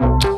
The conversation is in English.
you